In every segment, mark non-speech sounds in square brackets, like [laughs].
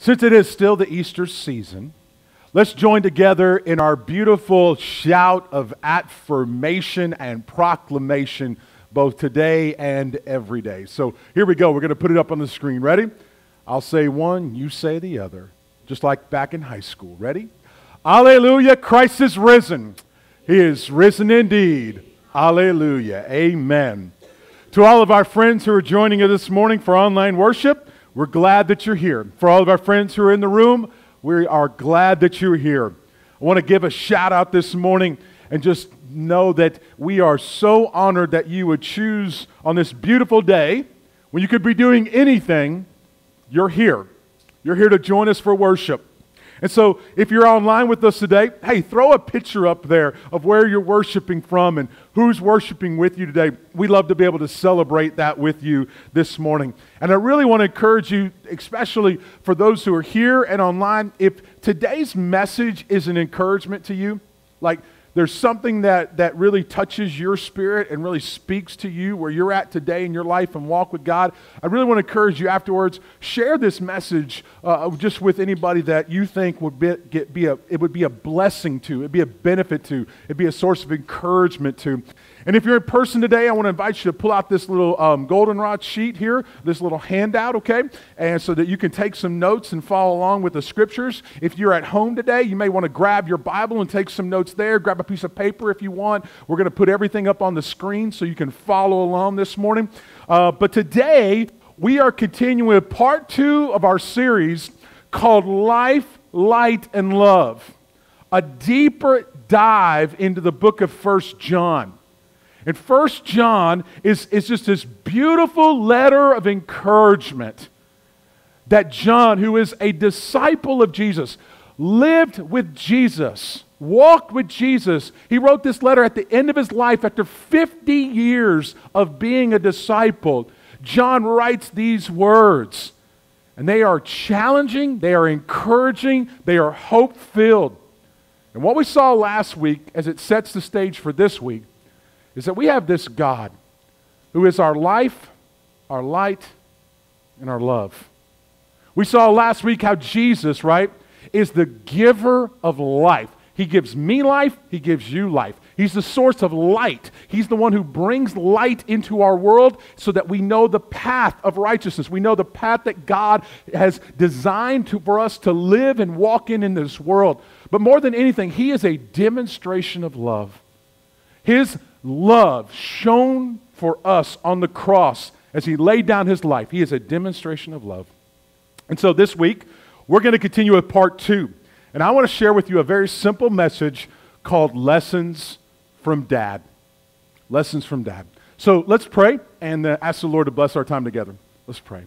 Since it is still the Easter season, let's join together in our beautiful shout of affirmation and proclamation both today and every day. So here we go. We're going to put it up on the screen. Ready? I'll say one, you say the other, just like back in high school. Ready? Alleluia, Christ is risen. He is risen indeed. Alleluia. Amen. To all of our friends who are joining us this morning for online worship, we're glad that you're here. For all of our friends who are in the room, we are glad that you're here. I want to give a shout out this morning and just know that we are so honored that you would choose on this beautiful day when you could be doing anything, you're here. You're here to join us for worship. And so, if you're online with us today, hey, throw a picture up there of where you're worshiping from and who's worshiping with you today. We love to be able to celebrate that with you this morning. And I really want to encourage you, especially for those who are here and online, if today's message is an encouragement to you, like there's something that, that really touches your spirit and really speaks to you where you're at today in your life and walk with God, I really want to encourage you afterwards, share this message uh, just with anybody that you think would be, get, be a, it would be a blessing to, it'd be a benefit to, it'd be a source of encouragement to. And if you're in person today, I want to invite you to pull out this little um, goldenrod sheet here, this little handout, okay? And so that you can take some notes and follow along with the scriptures. If you're at home today, you may want to grab your Bible and take some notes there. Grab a piece of paper if you want. We're going to put everything up on the screen so you can follow along this morning. Uh, but today, we are continuing part two of our series called Life, Light, and Love. A deeper dive into the book of First John. And First John is, is just this beautiful letter of encouragement that John, who is a disciple of Jesus, lived with Jesus, walked with Jesus. He wrote this letter at the end of his life after 50 years of being a disciple. John writes these words, and they are challenging, they are encouraging, they are hope filled. And what we saw last week, as it sets the stage for this week, is that we have this God who is our life, our light, and our love. We saw last week how Jesus, right, is the giver of life. He gives me life, He gives you life. He's the source of light. He's the one who brings light into our world so that we know the path of righteousness. We know the path that God has designed to, for us to live and walk in in this world. But more than anything, He is a demonstration of love. His love shown for us on the cross as he laid down his life. He is a demonstration of love. And so this week, we're going to continue with part two. And I want to share with you a very simple message called Lessons from Dad. Lessons from Dad. So let's pray and uh, ask the Lord to bless our time together. Let's pray.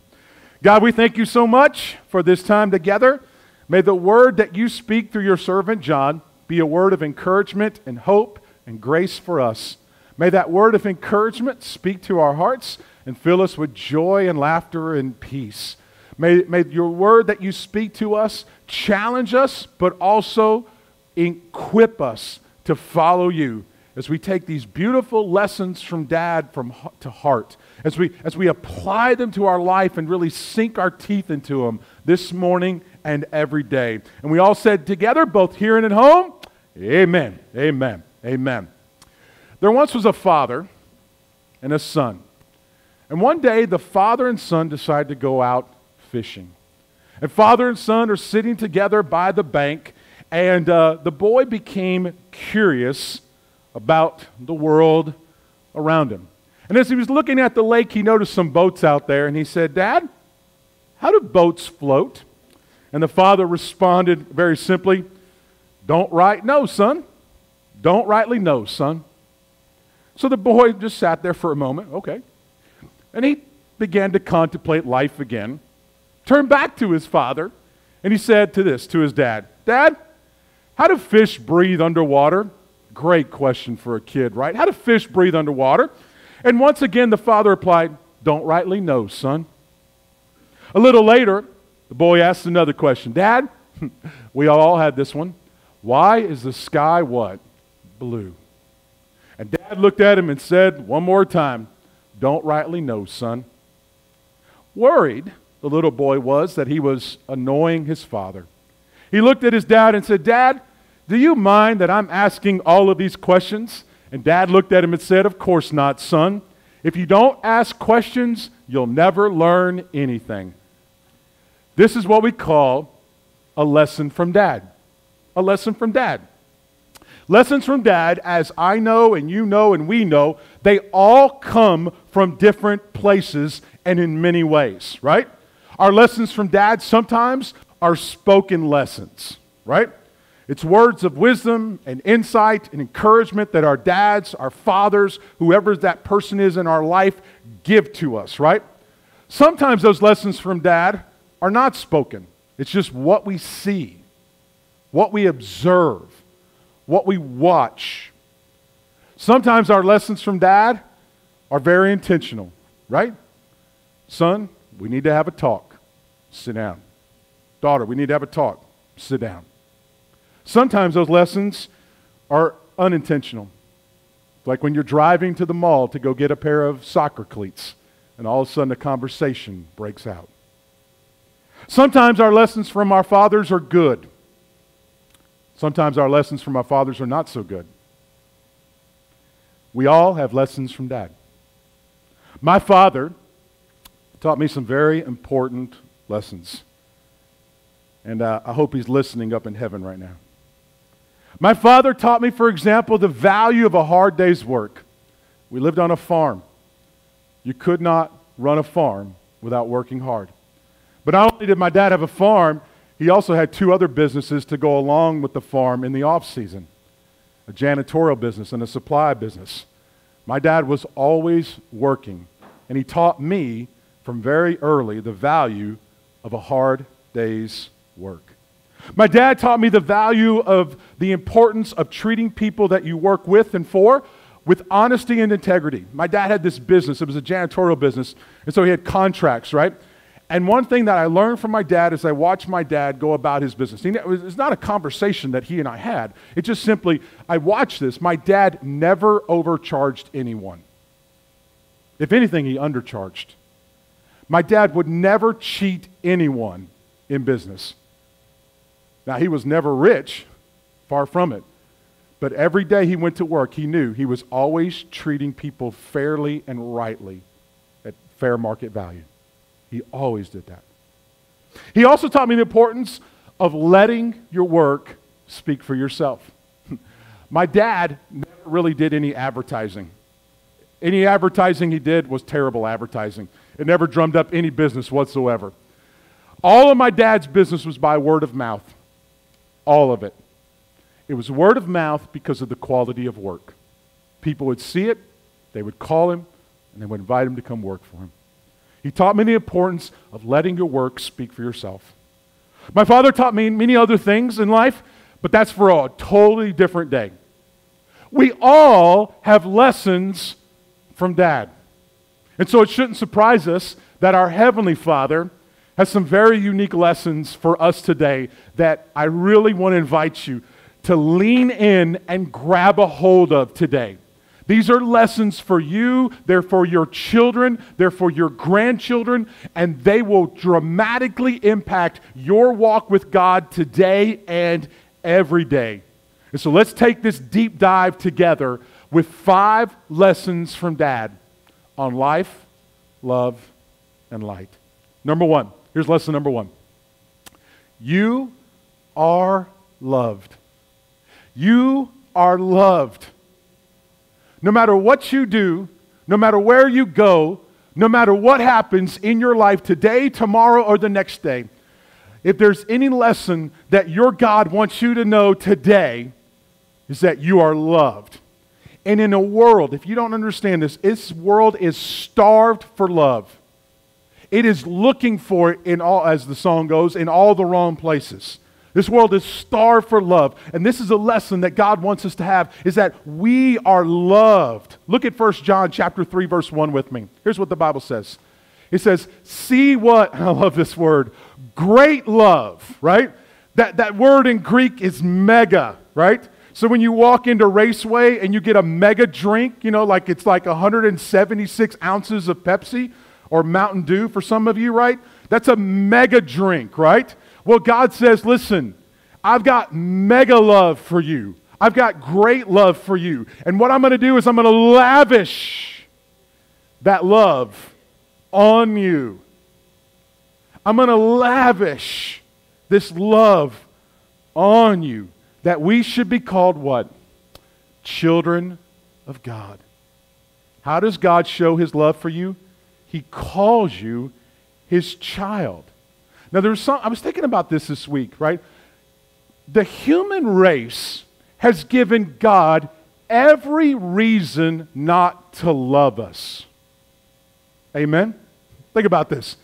God, we thank you so much for this time together. May the word that you speak through your servant John be a word of encouragement and hope and grace for us. May that word of encouragement speak to our hearts and fill us with joy and laughter and peace. May, may your word that you speak to us challenge us, but also equip us to follow you as we take these beautiful lessons from dad from to heart as we as we apply them to our life and really sink our teeth into them this morning and every day and we all said together both here and at home amen amen amen there once was a father and a son. And one day, the father and son decide to go out fishing. And father and son are sitting together by the bank, and uh, the boy became curious about the world around him. And as he was looking at the lake, he noticed some boats out there, and he said, Dad, how do boats float? And the father responded very simply, Don't right know, son. Don't rightly know, son. So the boy just sat there for a moment, okay. And he began to contemplate life again, turned back to his father, and he said to this, to his dad, Dad, how do fish breathe underwater? Great question for a kid, right? How do fish breathe underwater? And once again, the father replied, Don't rightly know, son. A little later, the boy asked another question Dad, [laughs] we all had this one. Why is the sky what? Blue. And dad looked at him and said, one more time, Don't rightly know, son. Worried, the little boy was that he was annoying his father. He looked at his dad and said, Dad, do you mind that I'm asking all of these questions? And dad looked at him and said, Of course not, son. If you don't ask questions, you'll never learn anything. This is what we call a lesson from dad. A lesson from dad. Lessons from dad, as I know and you know and we know, they all come from different places and in many ways, right? Our lessons from dad sometimes are spoken lessons, right? It's words of wisdom and insight and encouragement that our dads, our fathers, whoever that person is in our life, give to us, right? Sometimes those lessons from dad are not spoken. It's just what we see, what we observe, what we watch. Sometimes our lessons from dad are very intentional, right? Son, we need to have a talk. Sit down. Daughter, we need to have a talk. Sit down. Sometimes those lessons are unintentional. Like when you're driving to the mall to go get a pair of soccer cleats, and all of a sudden a conversation breaks out. Sometimes our lessons from our fathers are good. Sometimes our lessons from our fathers are not so good. We all have lessons from dad. My father taught me some very important lessons. And uh, I hope he's listening up in heaven right now. My father taught me, for example, the value of a hard day's work. We lived on a farm. You could not run a farm without working hard. But not only did my dad have a farm, he also had two other businesses to go along with the farm in the off season a janitorial business and a supply business. My dad was always working, and he taught me from very early the value of a hard day's work. My dad taught me the value of the importance of treating people that you work with and for with honesty and integrity. My dad had this business, it was a janitorial business, and so he had contracts, right? And one thing that I learned from my dad is I watched my dad go about his business, it's not a conversation that he and I had. It just simply, I watched this. My dad never overcharged anyone. If anything, he undercharged. My dad would never cheat anyone in business. Now, he was never rich, far from it. But every day he went to work, he knew he was always treating people fairly and rightly at fair market value. He always did that. He also taught me the importance of letting your work speak for yourself. [laughs] My dad never really did any advertising. Any advertising he did was terrible advertising. It never drummed up any business whatsoever. All of my dad's business was by word of mouth. All of it. It was word of mouth because of the quality of work. People would see it, they would call him, and they would invite him to come work for him. He taught me the importance of letting your work speak for yourself. My father taught me many other things in life, but that's for a totally different day. We all have lessons from dad. And so it shouldn't surprise us that our Heavenly Father has some very unique lessons for us today that I really want to invite you to lean in and grab a hold of today. These are lessons for you, they're for your children, they're for your grandchildren, and they will dramatically impact your walk with God today and every day. And so let's take this deep dive together with five lessons from Dad on life, love, and light. Number one, here's lesson number one you are loved. You are loved. No matter what you do, no matter where you go, no matter what happens in your life today, tomorrow, or the next day, if there's any lesson that your God wants you to know today, is that you are loved. And in a world, if you don't understand this, this world is starved for love. It is looking for it in all, as the song goes, in all the wrong places. This world is starved for love. And this is a lesson that God wants us to have is that we are loved. Look at 1 John chapter 3 verse 1 with me. Here's what the Bible says. It says, "See what [laughs] I love this word. Great love, right? That that word in Greek is mega, right? So when you walk into Raceway and you get a mega drink, you know, like it's like 176 ounces of Pepsi or Mountain Dew for some of you, right? That's a mega drink, right? Well, God says, listen, I've got mega love for you. I've got great love for you. And what I'm going to do is I'm going to lavish that love on you. I'm going to lavish this love on you that we should be called what? Children of God. How does God show his love for you? He calls you his child. Now, there's some, I was thinking about this this week, right? The human race has given God every reason not to love us. Amen? Think about this.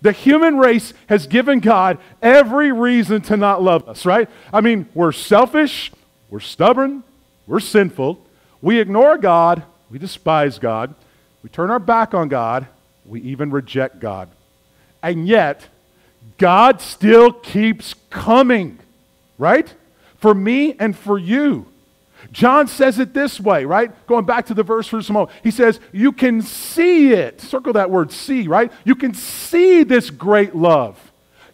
The human race has given God every reason to not love us, right? I mean, we're selfish, we're stubborn, we're sinful, we ignore God, we despise God, we turn our back on God, we even reject God. And yet, God still keeps coming, right? For me and for you. John says it this way, right? Going back to the verse for a moment. He says, You can see it. Circle that word see, right? You can see this great love.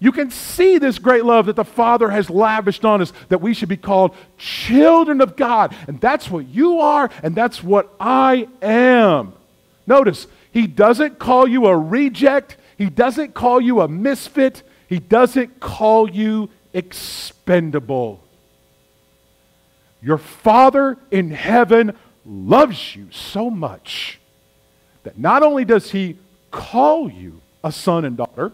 You can see this great love that the Father has lavished on us, that we should be called children of God. And that's what you are, and that's what I am. Notice, He doesn't call you a reject, He doesn't call you a misfit, He doesn't call you expendable. Your Father in heaven loves you so much that not only does He call you a son and daughter,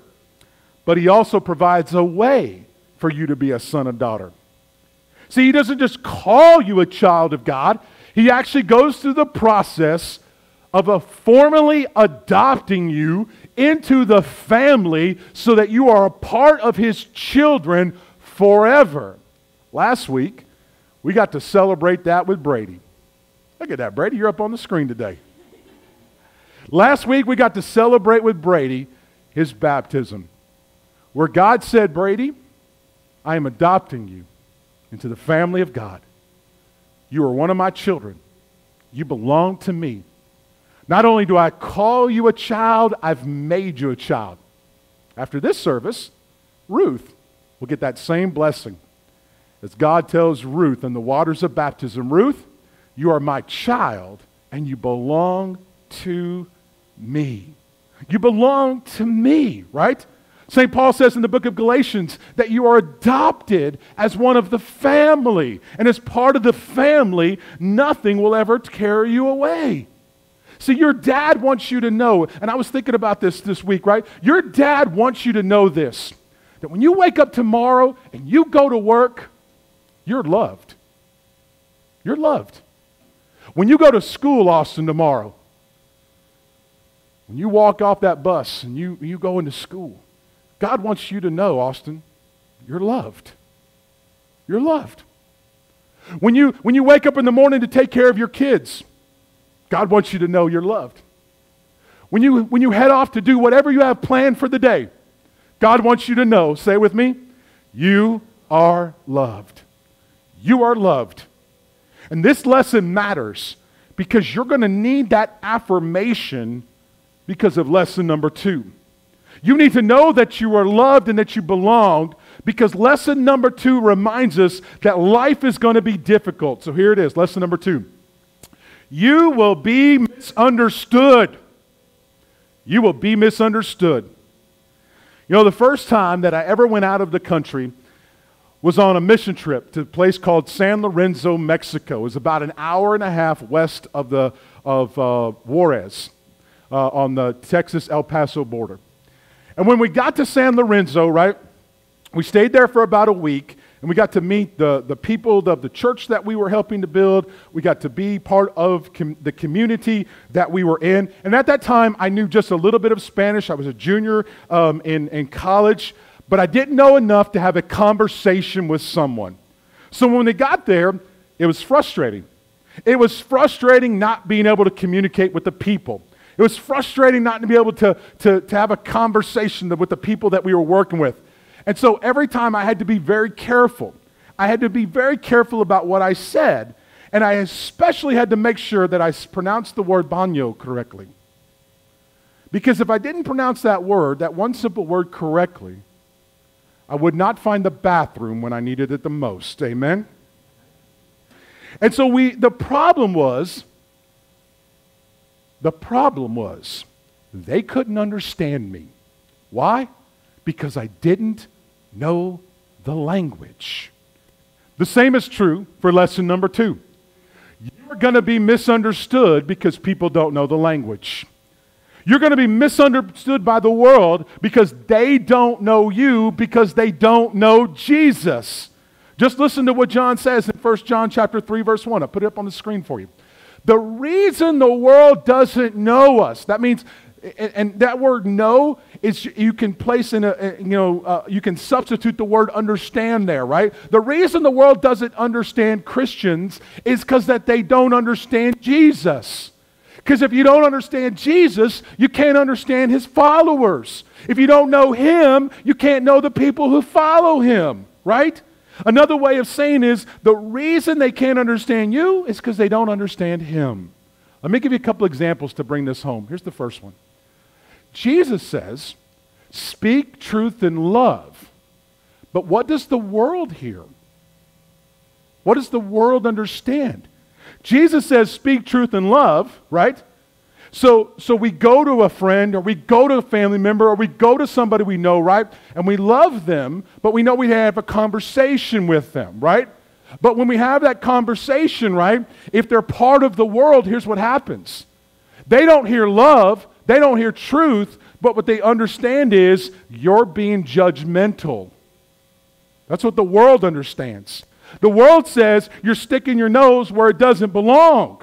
but He also provides a way for you to be a son and daughter. See, He doesn't just call you a child of God, He actually goes through the process of formally adopting you into the family so that you are a part of His children forever. Last week, we got to celebrate that with Brady. Look at that, Brady. You're up on the screen today. Last week, we got to celebrate with Brady his baptism, where God said, Brady, I am adopting you into the family of God. You are one of my children. You belong to me. Not only do I call you a child, I've made you a child. After this service, Ruth will get that same blessing. As God tells Ruth in the waters of baptism, Ruth, you are my child and you belong to me. You belong to me, right? St. Paul says in the book of Galatians that you are adopted as one of the family. And as part of the family, nothing will ever carry you away. See, your dad wants you to know, and I was thinking about this this week, right? Your dad wants you to know this that when you wake up tomorrow and you go to work, you're loved. You're loved. When you go to school, Austin, tomorrow, when you walk off that bus and you, you go into school, God wants you to know, Austin, you're loved. You're loved. When you, when you wake up in the morning to take care of your kids, God wants you to know you're loved. When you, when you head off to do whatever you have planned for the day, God wants you to know, say with me, you are loved. You are loved. And this lesson matters because you're going to need that affirmation because of lesson number two. You need to know that you are loved and that you belong because lesson number two reminds us that life is going to be difficult. So here it is lesson number two. You will be misunderstood. You will be misunderstood. You know, the first time that I ever went out of the country, was on a mission trip to a place called San Lorenzo, Mexico. It was about an hour and a half west of, the, of uh, Juarez uh, on the Texas El Paso border. And when we got to San Lorenzo, right, we stayed there for about a week and we got to meet the, the people of the church that we were helping to build. We got to be part of com- the community that we were in. And at that time, I knew just a little bit of Spanish. I was a junior um, in, in college but I didn't know enough to have a conversation with someone. So when they got there, it was frustrating. It was frustrating not being able to communicate with the people. It was frustrating not to be able to, to, to have a conversation with the people that we were working with. And so every time I had to be very careful. I had to be very careful about what I said. And I especially had to make sure that I pronounced the word baño correctly. Because if I didn't pronounce that word, that one simple word correctly, I would not find the bathroom when I needed it the most. Amen? And so we, the problem was, the problem was, they couldn't understand me. Why? Because I didn't know the language. The same is true for lesson number two. You're going to be misunderstood because people don't know the language. You're going to be misunderstood by the world because they don't know you because they don't know Jesus. Just listen to what John says in 1 John chapter 3 verse 1. I'll put it up on the screen for you. The reason the world doesn't know us, that means and, and that word know is you can place in a, you know, uh, you can substitute the word understand there, right? The reason the world doesn't understand Christians is because that they don't understand Jesus. Because if you don't understand Jesus, you can't understand his followers. If you don't know him, you can't know the people who follow him, right? Another way of saying is the reason they can't understand you is because they don't understand him. Let me give you a couple examples to bring this home. Here's the first one. Jesus says, Speak truth in love. But what does the world hear? What does the world understand? Jesus says, Speak truth in love, right? So, so we go to a friend or we go to a family member or we go to somebody we know, right? And we love them, but we know we have a conversation with them, right? But when we have that conversation, right, if they're part of the world, here's what happens. They don't hear love, they don't hear truth, but what they understand is you're being judgmental. That's what the world understands. The world says you're sticking your nose where it doesn't belong.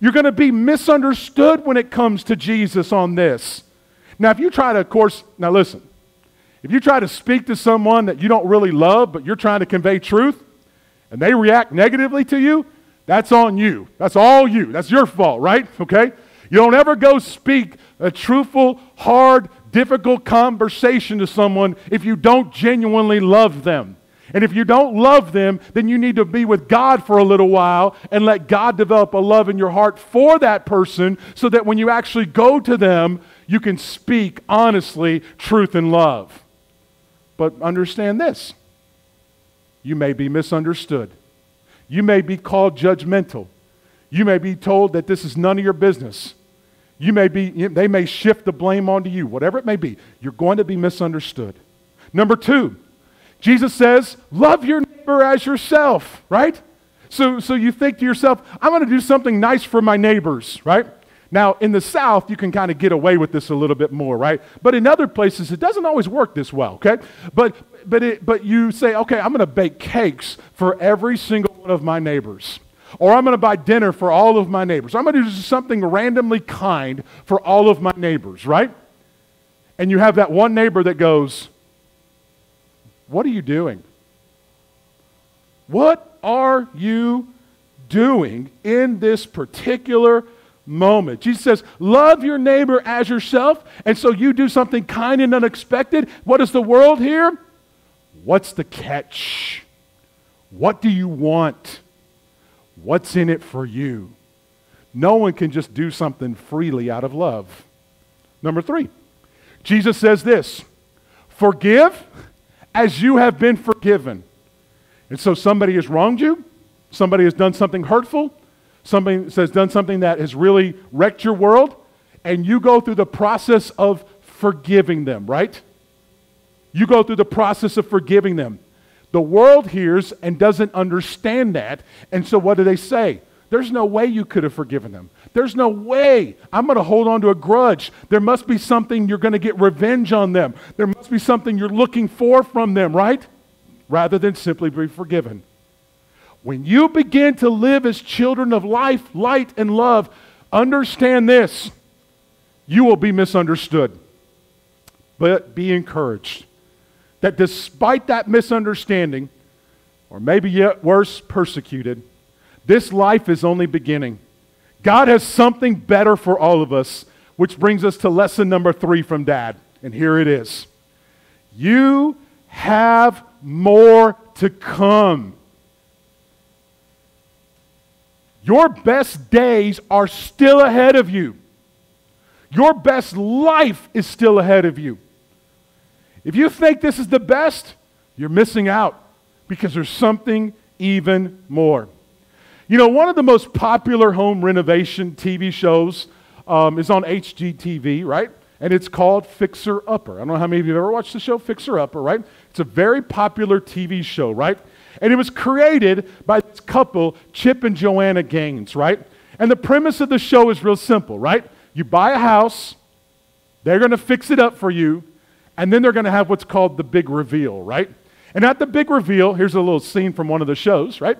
You're going to be misunderstood when it comes to Jesus on this. Now, if you try to, of course, now listen, if you try to speak to someone that you don't really love, but you're trying to convey truth, and they react negatively to you, that's on you. That's all you. That's your fault, right? Okay? You don't ever go speak a truthful, hard, difficult conversation to someone if you don't genuinely love them. And if you don't love them, then you need to be with God for a little while and let God develop a love in your heart for that person so that when you actually go to them, you can speak honestly truth and love. But understand this you may be misunderstood, you may be called judgmental, you may be told that this is none of your business. You may be, they may shift the blame onto you, whatever it may be. You're going to be misunderstood. Number two, Jesus says, love your neighbor as yourself, right? So, so you think to yourself, I'm going to do something nice for my neighbors, right? Now, in the South, you can kind of get away with this a little bit more, right? But in other places, it doesn't always work this well, okay? But, but, it, but you say, okay, I'm going to bake cakes for every single one of my neighbors. Or I'm going to buy dinner for all of my neighbors. I'm going to do something randomly kind for all of my neighbors, right? And you have that one neighbor that goes, What are you doing? What are you doing in this particular moment? Jesus says, Love your neighbor as yourself. And so you do something kind and unexpected. What does the world hear? What's the catch? What do you want? What's in it for you? No one can just do something freely out of love. Number three, Jesus says this forgive as you have been forgiven. And so somebody has wronged you, somebody has done something hurtful, somebody has done something that has really wrecked your world, and you go through the process of forgiving them, right? You go through the process of forgiving them. The world hears and doesn't understand that. And so what do they say? There's no way you could have forgiven them. There's no way I'm going to hold on to a grudge. There must be something you're going to get revenge on them. There must be something you're looking for from them, right? Rather than simply be forgiven. When you begin to live as children of life, light, and love, understand this you will be misunderstood. But be encouraged that despite that misunderstanding, or maybe yet worse, persecuted, this life is only beginning. God has something better for all of us, which brings us to lesson number three from Dad. And here it is You have more to come. Your best days are still ahead of you. Your best life is still ahead of you. If you think this is the best, you're missing out because there's something even more. You know, one of the most popular home renovation TV shows um, is on HGTV, right? And it's called Fixer Upper. I don't know how many of you have ever watched the show Fixer Upper, right? It's a very popular TV show, right? And it was created by this couple, Chip and Joanna Gaines, right? And the premise of the show is real simple, right? You buy a house, they're going to fix it up for you, and then they're going to have what's called the big reveal, right? And at the big reveal, here's a little scene from one of the shows, right?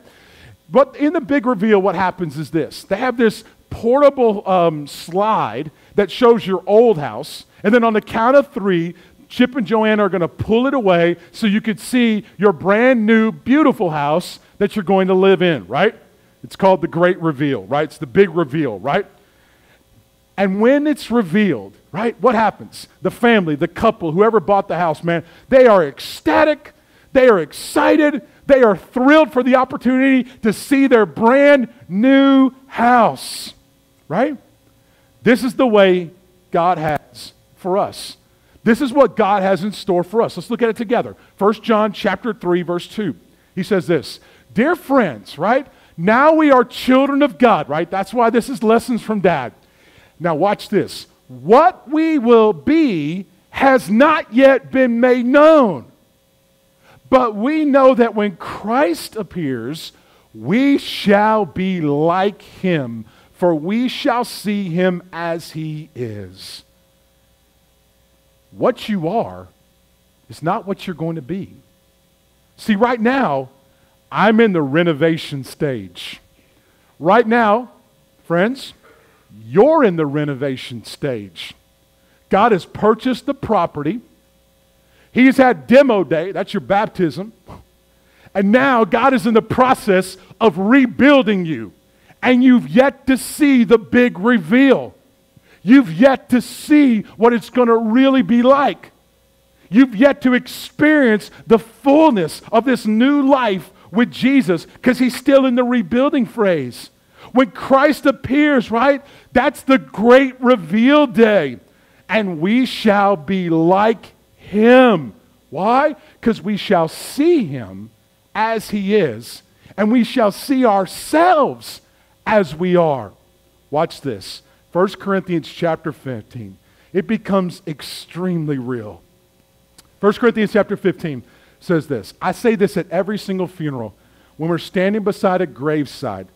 But in the big reveal, what happens is this they have this portable um, slide that shows your old house, and then on the count of three, Chip and Joanna are going to pull it away so you could see your brand new, beautiful house that you're going to live in, right? It's called the great reveal, right? It's the big reveal, right? And when it's revealed, right, what happens? The family, the couple, whoever bought the house, man, they are ecstatic, they are excited, they are thrilled for the opportunity to see their brand new house, right? This is the way God has for us. This is what God has in store for us. Let's look at it together. 1 John chapter 3 verse 2. He says this, "Dear friends, right? Now we are children of God, right? That's why this is lessons from dad. Now watch this. What we will be has not yet been made known. But we know that when Christ appears, we shall be like him, for we shall see him as he is." what you are is not what you're going to be. See, right now, I'm in the renovation stage. Right now, friends, you're in the renovation stage. God has purchased the property. He's had demo day, that's your baptism. And now God is in the process of rebuilding you. And you've yet to see the big reveal. You've yet to see what it's going to really be like. You've yet to experience the fullness of this new life with Jesus because he's still in the rebuilding phase. When Christ appears, right? That's the great reveal day. And we shall be like him. Why? Because we shall see him as he is, and we shall see ourselves as we are. Watch this. 1 Corinthians chapter 15. It becomes extremely real. 1 Corinthians chapter 15 says this I say this at every single funeral when we're standing beside a graveside,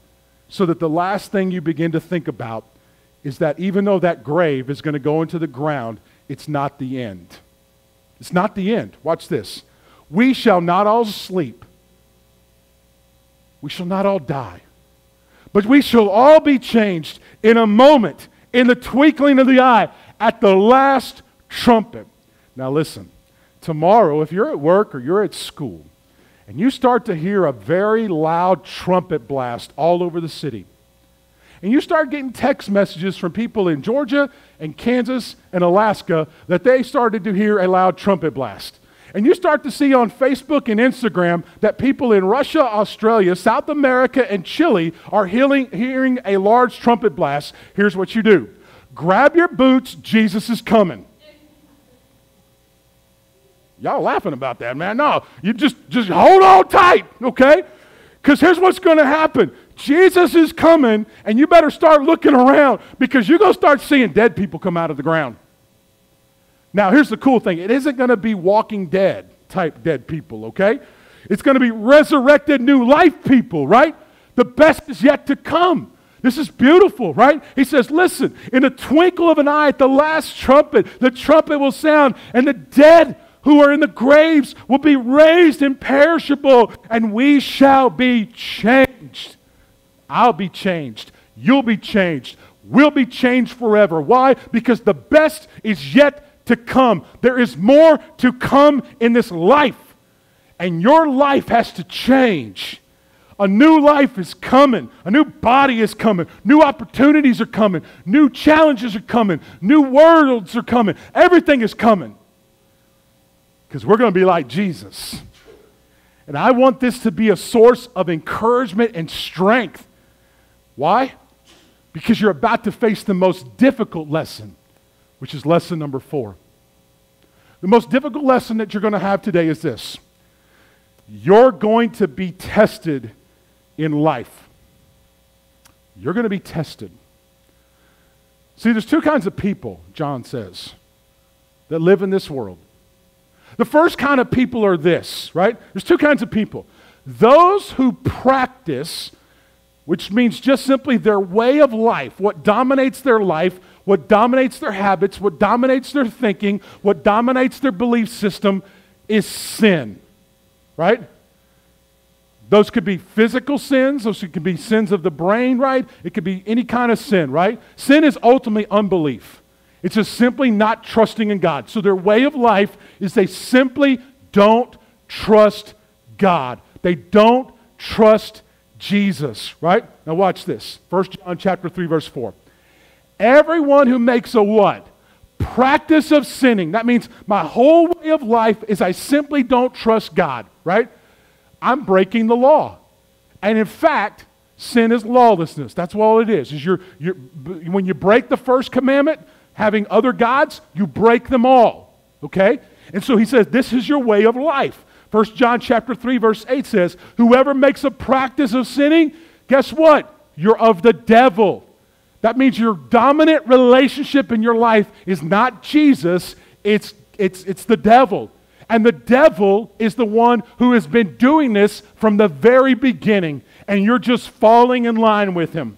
so that the last thing you begin to think about is that even though that grave is going to go into the ground, it's not the end. It's not the end. Watch this. We shall not all sleep, we shall not all die, but we shall all be changed in a moment, in the twinkling of the eye, at the last trumpet. Now, listen, tomorrow, if you're at work or you're at school, and you start to hear a very loud trumpet blast all over the city, and you start getting text messages from people in Georgia and Kansas and Alaska that they started to hear a loud trumpet blast. And you start to see on Facebook and Instagram that people in Russia, Australia, South America, and Chile are hearing, hearing a large trumpet blast. Here's what you do grab your boots, Jesus is coming. Y'all laughing about that, man. No, you just, just hold on tight, okay? Because here's what's going to happen Jesus is coming, and you better start looking around because you're going to start seeing dead people come out of the ground. Now, here's the cool thing it isn't going to be walking dead type dead people, okay? It's going to be resurrected new life people, right? The best is yet to come. This is beautiful, right? He says, Listen, in the twinkle of an eye, at the last trumpet, the trumpet will sound, and the dead who are in the graves will be raised imperishable, and we shall be changed. I'll be changed. You'll be changed. We'll be changed forever. Why? Because the best is yet to come. There is more to come in this life. And your life has to change. A new life is coming. A new body is coming. New opportunities are coming. New challenges are coming. New worlds are coming. Everything is coming. Because we're going to be like Jesus. And I want this to be a source of encouragement and strength. Why? Because you're about to face the most difficult lesson which is lesson number four. The most difficult lesson that you're going to have today is this you're going to be tested in life. You're going to be tested. See, there's two kinds of people, John says, that live in this world. The first kind of people are this, right? There's two kinds of people. Those who practice, which means just simply their way of life, what dominates their life, what dominates their habits, what dominates their thinking, what dominates their belief system is sin, right? Those could be physical sins, those could be sins of the brain, right? It could be any kind of sin, right? Sin is ultimately unbelief. It's just simply not trusting in God. So their way of life is they simply don't trust God. They don't trust Jesus, right? Now watch this. 1 John chapter 3 verse 4. Everyone who makes a what? Practice of sinning. That means my whole way of life is I simply don't trust God, right? I'm breaking the law. And in fact, sin is lawlessness. That's all it is. Is you're, you're, when you break the first commandment, having other gods, you break them all. Okay? And so he says, this is your way of life. 1 John chapter 3, verse 8 says, Whoever makes a practice of sinning, guess what? You're of the devil. That means your dominant relationship in your life is not Jesus, it's, it's, it's the devil. And the devil is the one who has been doing this from the very beginning, and you're just falling in line with him.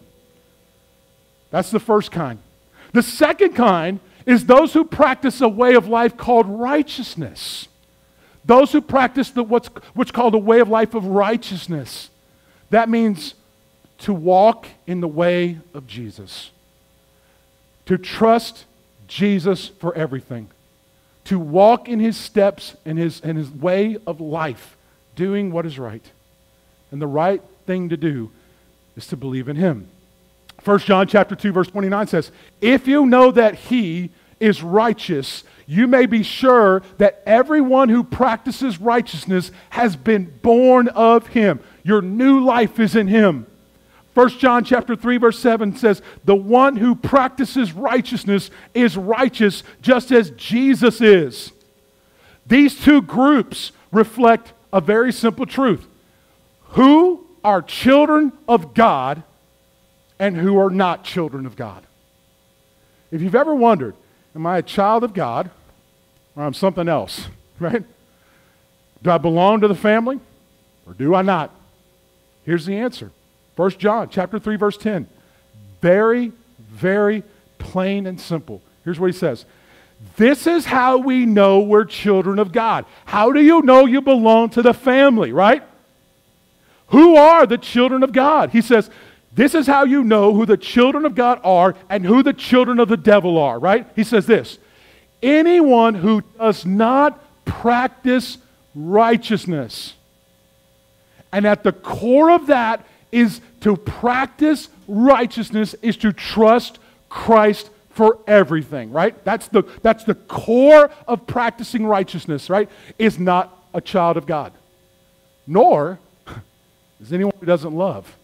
That's the first kind. The second kind is those who practice a way of life called righteousness. Those who practice the, what's, what's called a way of life of righteousness. That means to walk in the way of Jesus, to trust Jesus for everything, to walk in his steps and his, and his way of life, doing what is right. And the right thing to do is to believe in him. 1 John chapter 2 verse 29 says, "If you know that he is righteous, you may be sure that everyone who practices righteousness has been born of him. Your new life is in him." 1 John chapter 3 verse 7 says, "The one who practices righteousness is righteous just as Jesus is." These two groups reflect a very simple truth. Who are children of God and who are not children of God. If you've ever wondered, am I a child of God or I'm something else, [laughs] right? Do I belong to the family or do I not? Here's the answer. 1 John chapter 3 verse 10. Very very plain and simple. Here's what he says. This is how we know we're children of God. How do you know you belong to the family, right? Who are the children of God? He says, this is how you know who the children of God are and who the children of the devil are, right? He says this anyone who does not practice righteousness. And at the core of that is to practice righteousness, is to trust Christ for everything, right? That's the, that's the core of practicing righteousness, right? Is not a child of God. Nor [laughs] is anyone who doesn't love.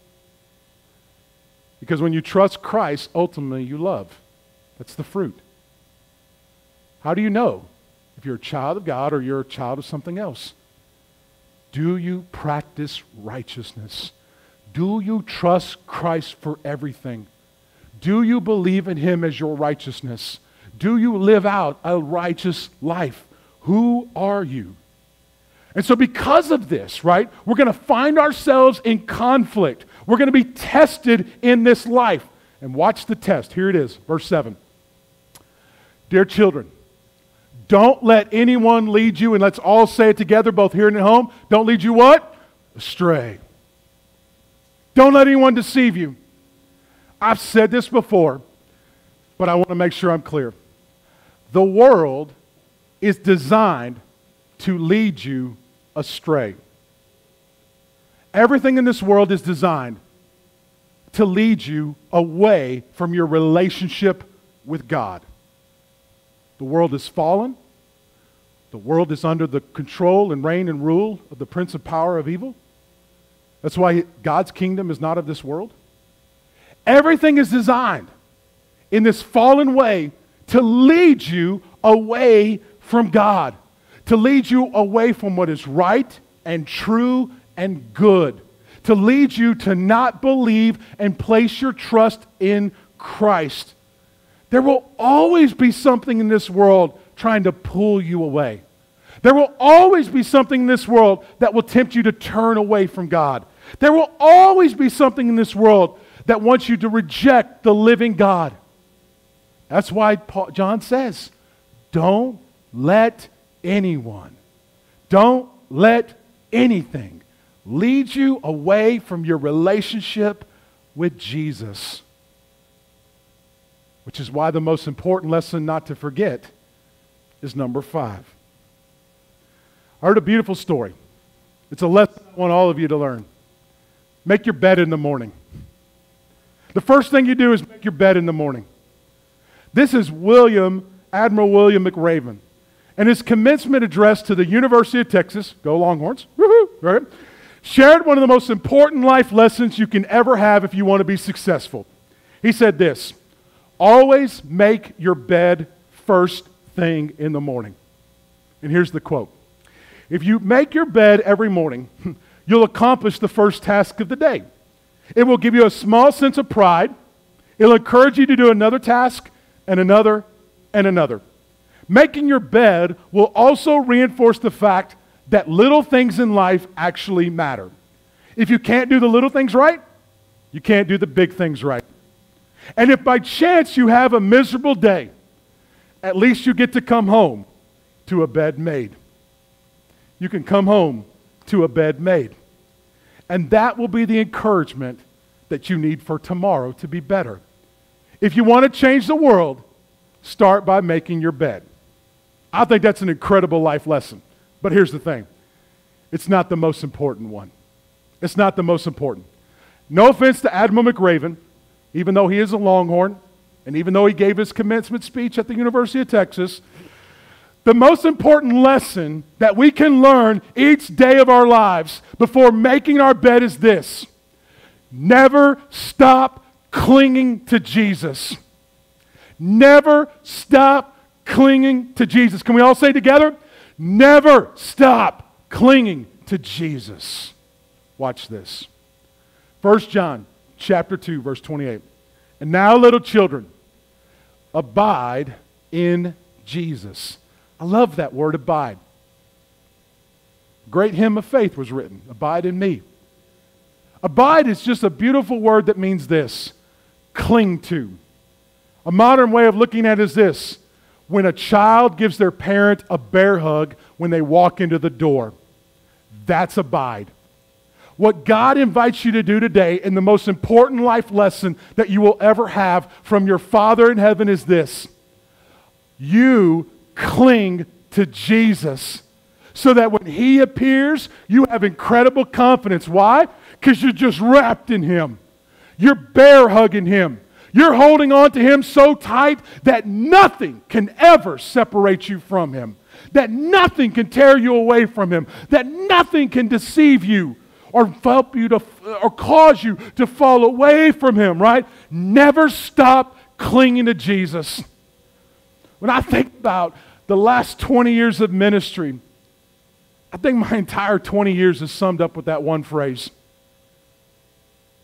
Because when you trust Christ, ultimately you love. That's the fruit. How do you know if you're a child of God or you're a child of something else? Do you practice righteousness? Do you trust Christ for everything? Do you believe in Him as your righteousness? Do you live out a righteous life? Who are you? And so, because of this, right, we're going to find ourselves in conflict. We're going to be tested in this life. And watch the test. Here it is, verse 7. Dear children, don't let anyone lead you, and let's all say it together, both here and at home. Don't lead you what? Astray. Don't let anyone deceive you. I've said this before, but I want to make sure I'm clear. The world is designed to lead you astray. Everything in this world is designed to lead you away from your relationship with God. The world is fallen. The world is under the control and reign and rule of the prince of power of evil. That's why God's kingdom is not of this world. Everything is designed in this fallen way to lead you away from God, to lead you away from what is right and true and good, to lead you to not believe and place your trust in Christ. There will always be something in this world trying to pull you away. There will always be something in this world that will tempt you to turn away from God. There will always be something in this world that wants you to reject the living God. That's why Paul, John says, don't let anyone, don't let anything lead you away from your relationship with Jesus. Which is why the most important lesson not to forget is number five. I heard a beautiful story. It's a lesson I want all of you to learn. Make your bed in the morning. The first thing you do is make your bed in the morning. This is William, Admiral William McRaven. And his commencement address to the University of Texas, go Longhorns, right? Shared one of the most important life lessons you can ever have if you want to be successful. He said this Always make your bed first thing in the morning. And here's the quote If you make your bed every morning, [laughs] you'll accomplish the first task of the day. It will give you a small sense of pride. It'll encourage you to do another task and another and another. Making your bed will also reinforce the fact that little things in life actually matter. If you can't do the little things right, you can't do the big things right. And if by chance you have a miserable day, at least you get to come home to a bed made. You can come home to a bed made. And that will be the encouragement that you need for tomorrow to be better. If you want to change the world, start by making your bed. I think that's an incredible life lesson. But here's the thing it's not the most important one. It's not the most important. No offense to Admiral McRaven, even though he is a Longhorn, and even though he gave his commencement speech at the University of Texas, the most important lesson that we can learn each day of our lives before making our bed is this never stop clinging to Jesus. Never stop clinging to Jesus. Can we all say together? Never stop clinging to Jesus. Watch this. 1 John chapter 2 verse 28. And now little children abide in Jesus. I love that word abide. Great hymn of faith was written, abide in me. Abide is just a beautiful word that means this cling to. A modern way of looking at it is this when a child gives their parent a bear hug when they walk into the door. That's abide. What God invites you to do today, and the most important life lesson that you will ever have from your Father in heaven, is this you cling to Jesus so that when He appears, you have incredible confidence. Why? Because you're just wrapped in Him, you're bear hugging Him. You're holding on to Him so tight that nothing can ever separate you from Him, that nothing can tear you away from Him, that nothing can deceive you or help you to or cause you to fall away from Him, right? Never stop clinging to Jesus. When I think about the last 20 years of ministry, I think my entire 20 years is summed up with that one phrase.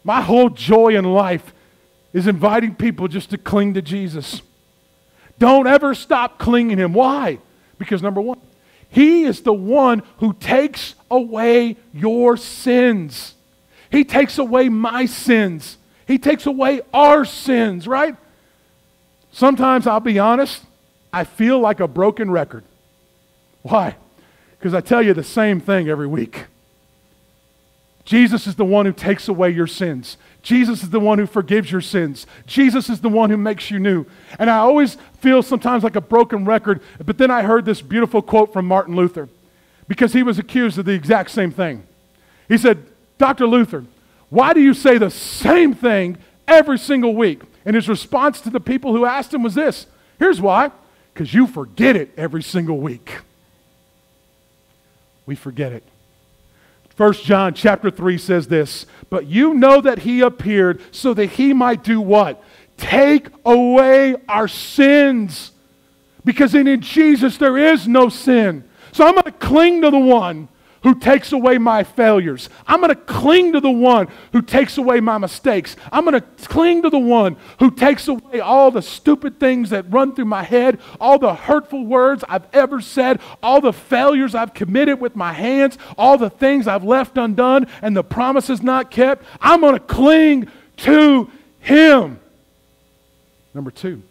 My whole joy in life is inviting people just to cling to Jesus. Don't ever stop clinging Him. Why? Because number one, He is the one who takes away your sins. He takes away my sins. He takes away our sins, right? Sometimes I'll be honest, I feel like a broken record. Why? Because I tell you the same thing every week. Jesus is the one who takes away your sins. Jesus is the one who forgives your sins. Jesus is the one who makes you new. And I always feel sometimes like a broken record, but then I heard this beautiful quote from Martin Luther because he was accused of the exact same thing. He said, Dr. Luther, why do you say the same thing every single week? And his response to the people who asked him was this Here's why because you forget it every single week. We forget it. 1 John chapter 3 says this, but you know that he appeared so that he might do what? take away our sins. Because in Jesus there is no sin. So I'm going to cling to the one who takes away my failures. I'm going to cling to the one who takes away my mistakes. I'm going to cling to the one who takes away all the stupid things that run through my head, all the hurtful words I've ever said, all the failures I've committed with my hands, all the things I've left undone, and the promises not kept. I'm going to cling to him. Number two,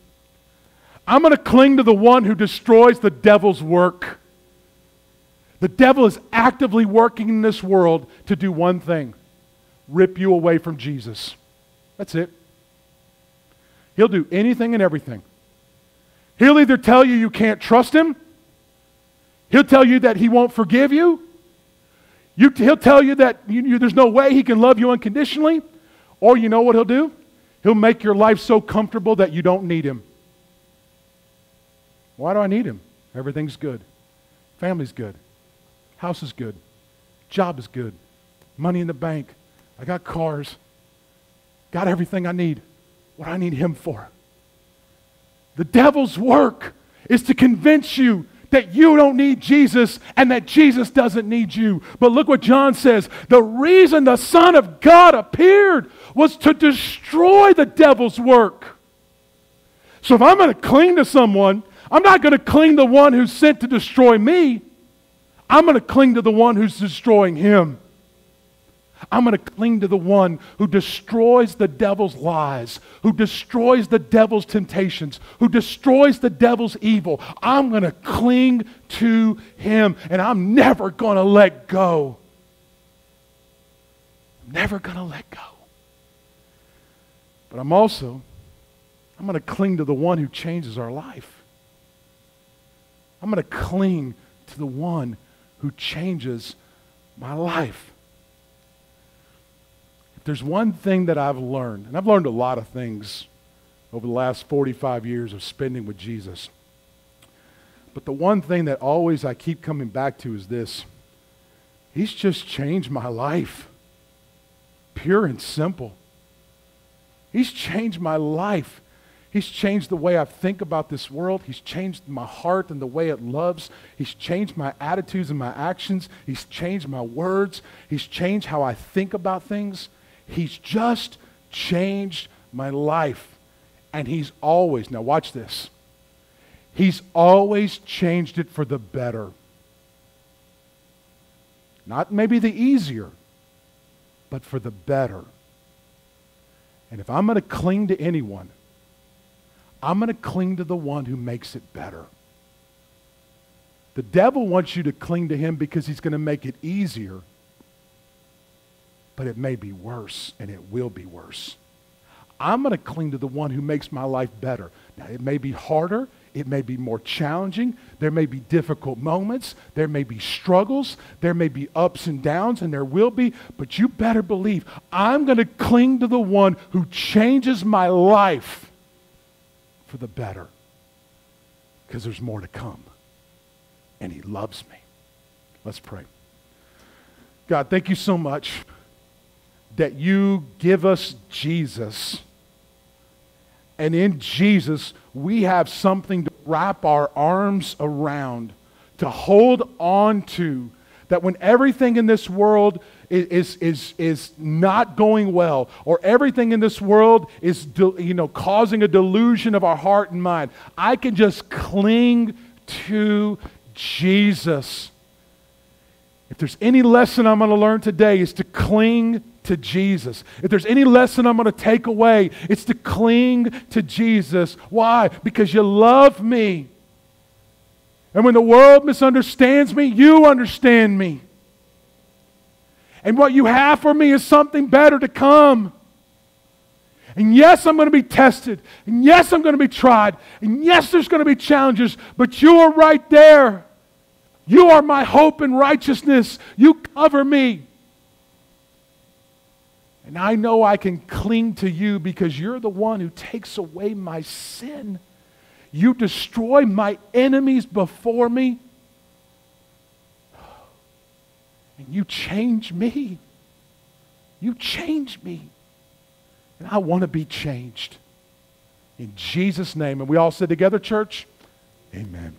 I'm going to cling to the one who destroys the devil's work. The devil is actively working in this world to do one thing rip you away from Jesus. That's it. He'll do anything and everything. He'll either tell you you can't trust him, he'll tell you that he won't forgive you, you he'll tell you that you, you, there's no way he can love you unconditionally, or you know what he'll do? He'll make your life so comfortable that you don't need him. Why do I need him? Everything's good. Family's good. House is good. Job is good. Money in the bank. I got cars. Got everything I need. What I need Him for. The devil's work is to convince you that you don't need Jesus and that Jesus doesn't need you. But look what John says. The reason the Son of God appeared was to destroy the devil's work. So if I'm going to cling to someone, I'm not going to cling to the one who's sent to destroy me. I'm going to cling to the one who's destroying him. I'm going to cling to the one who destroys the devil's lies, who destroys the devil's temptations, who destroys the devil's evil. I'm going to cling to him, and I'm never going to let go. I'm never going to let go. But I'm also, I'm going to cling to the one who changes our life. I'm going to cling to the one who changes my life. If there's one thing that I've learned, and I've learned a lot of things over the last 45 years of spending with Jesus, but the one thing that always I keep coming back to is this He's just changed my life. Pure and simple. He's changed my life. He's changed the way I think about this world. He's changed my heart and the way it loves. He's changed my attitudes and my actions. He's changed my words. He's changed how I think about things. He's just changed my life. And he's always, now watch this, he's always changed it for the better. Not maybe the easier, but for the better. And if I'm going to cling to anyone, I'm going to cling to the one who makes it better. The devil wants you to cling to him because he's going to make it easier, but it may be worse, and it will be worse. I'm going to cling to the one who makes my life better. Now, it may be harder. It may be more challenging. There may be difficult moments. There may be struggles. There may be ups and downs, and there will be. But you better believe I'm going to cling to the one who changes my life for the better because there's more to come. And He loves me. Let's pray. God, thank you so much that you give us Jesus. And in Jesus, we have something to wrap our arms around, to hold on to, that when everything in this world is, is, is not going well, or everything in this world is you know, causing a delusion of our heart and mind, I can just cling to Jesus. If there's any lesson I'm going to learn today, is to cling to Jesus. If there's any lesson I'm going to take away, it's to cling to Jesus. Why? Because you love me. And when the world misunderstands me, you understand me. And what you have for me is something better to come. And yes, I'm going to be tested. And yes, I'm going to be tried. And yes, there's going to be challenges. But you are right there. You are my hope and righteousness. You cover me. And I know I can cling to you because you're the one who takes away my sin. You destroy my enemies before me. And you change me. You change me. And I want to be changed. In Jesus' name. And we all said together, church, amen.